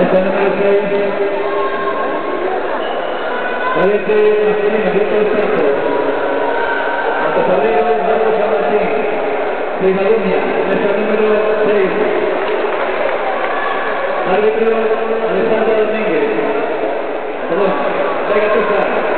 Meta número 6. Valente Martínez, abierto el centro. Montecarrero, Marcos San Martín. Primadunia, meta número 6. Árbitro Alejandro Domínguez. Perdón, Vega Tuzar.